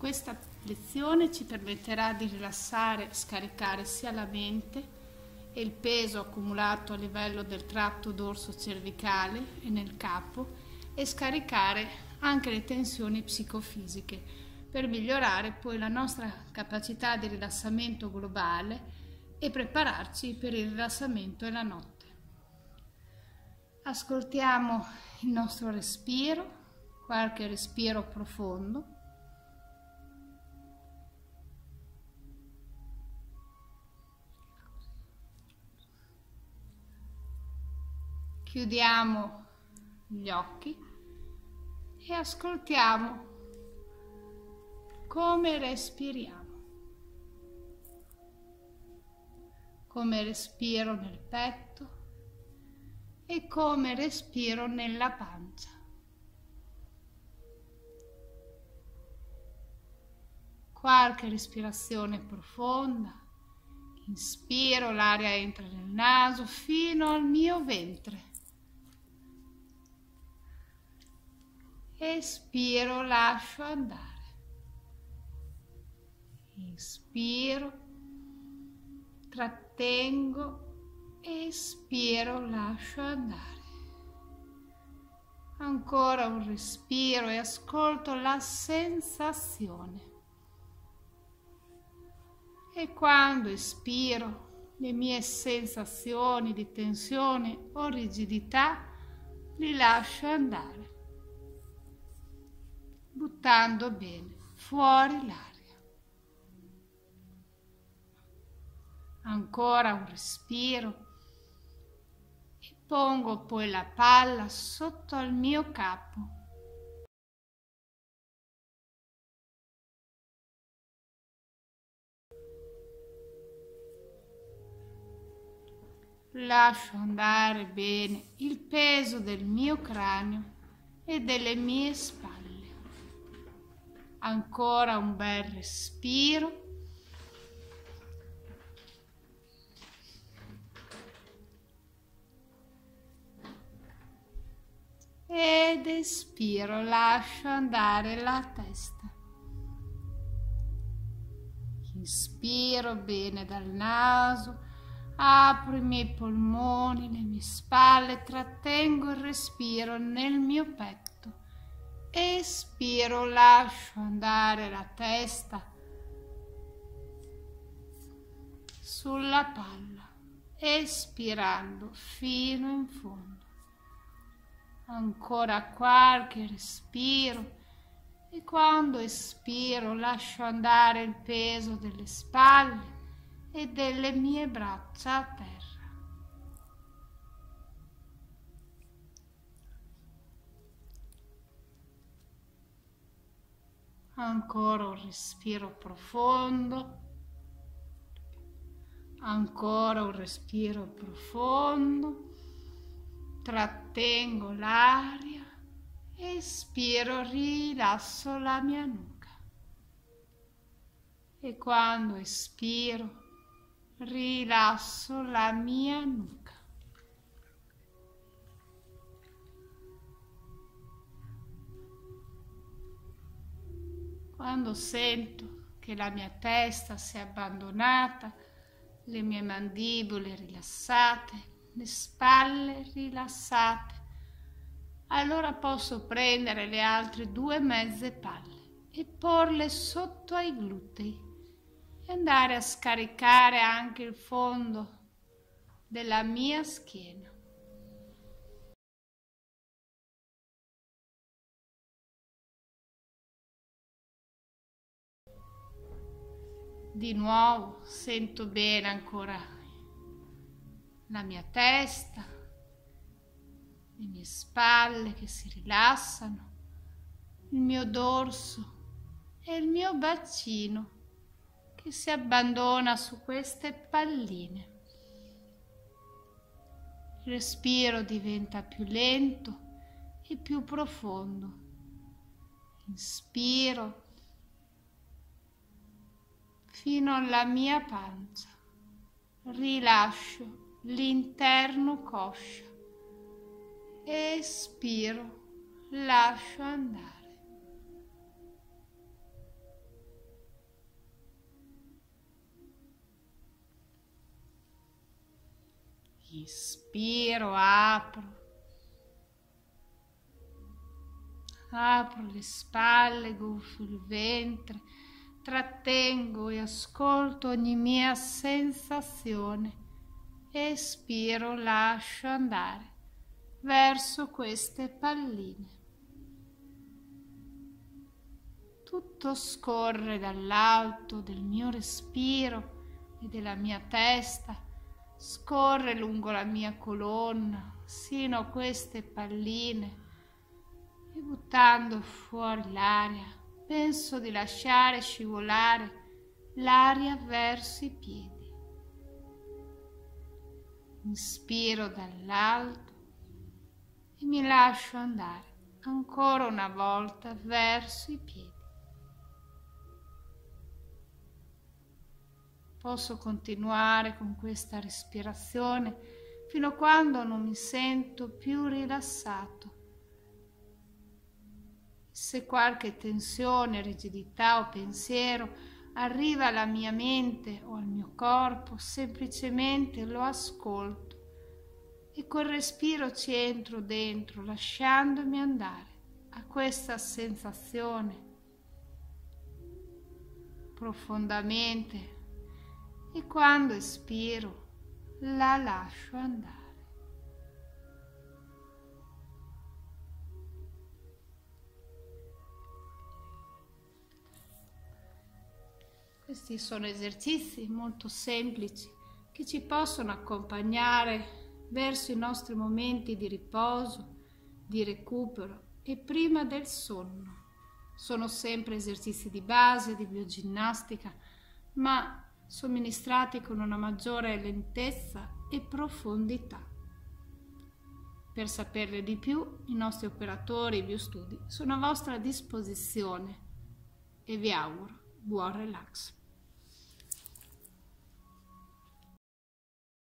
Questa lezione ci permetterà di rilassare e scaricare sia la mente e il peso accumulato a livello del tratto dorso cervicale e nel capo e scaricare anche le tensioni psicofisiche per migliorare poi la nostra capacità di rilassamento globale e prepararci per il rilassamento e la notte. Ascoltiamo il nostro respiro, qualche respiro profondo. Chiudiamo gli occhi e ascoltiamo come respiriamo. Come respiro nel petto e come respiro nella pancia. Qualche respirazione profonda. Inspiro, l'aria entra nel naso fino al mio ventre. Espiro, lascio andare. Inspiro, trattengo, espiro, lascio andare. Ancora un respiro e ascolto la sensazione. E quando espiro, le mie sensazioni di tensione o rigidità li lascio andare buttando bene fuori l'aria. Ancora un respiro e pongo poi la palla sotto al mio capo. Lascio andare bene il peso del mio cranio e delle mie spalle ancora un bel respiro. Ed espiro, lascio andare la testa. Inspiro bene dal naso, apro i miei polmoni, le mie spalle, trattengo il respiro nel mio petto. Espiro, lascio andare la testa sulla palla, espirando fino in fondo. Ancora qualche respiro e quando espiro lascio andare il peso delle spalle e delle mie braccia a ancora un respiro profondo, ancora un respiro profondo, trattengo l'aria, espiro, rilasso la mia nuca. E quando espiro rilasso la mia nuca. Quando sento che la mia testa si è abbandonata, le mie mandibole rilassate, le spalle rilassate, allora posso prendere le altre due mezze palle e porle sotto ai glutei e andare a scaricare anche il fondo della mia schiena. Di nuovo sento bene ancora la mia testa, le mie spalle che si rilassano, il mio dorso e il mio bacino che si abbandona su queste palline. Il respiro diventa più lento e più profondo. Inspiro fino alla mia pancia. Rilascio l'interno coscia. Espiro, lascio andare. Ispiro, apro. Apro le spalle, gonfio il ventre trattengo e ascolto ogni mia sensazione. Espiro, lascio andare verso queste palline. Tutto scorre dall'alto del mio respiro e della mia testa, scorre lungo la mia colonna, sino a queste palline e buttando fuori l'aria, penso di lasciare scivolare l'aria verso i piedi. Inspiro dall'alto e mi lascio andare ancora una volta verso i piedi. Posso continuare con questa respirazione fino a quando non mi sento più rilassato. Se qualche tensione, rigidità o pensiero arriva alla mia mente o al mio corpo, semplicemente lo ascolto e col respiro ci entro dentro, lasciandomi andare a questa sensazione profondamente e quando espiro la lascio andare. Questi sono esercizi molto semplici che ci possono accompagnare verso i nostri momenti di riposo, di recupero e prima del sonno. Sono sempre esercizi di base, di bioginnastica, ma somministrati con una maggiore lentezza e profondità. Per saperne di più, i nostri operatori BioStudi sono a vostra disposizione e vi auguro buon relax.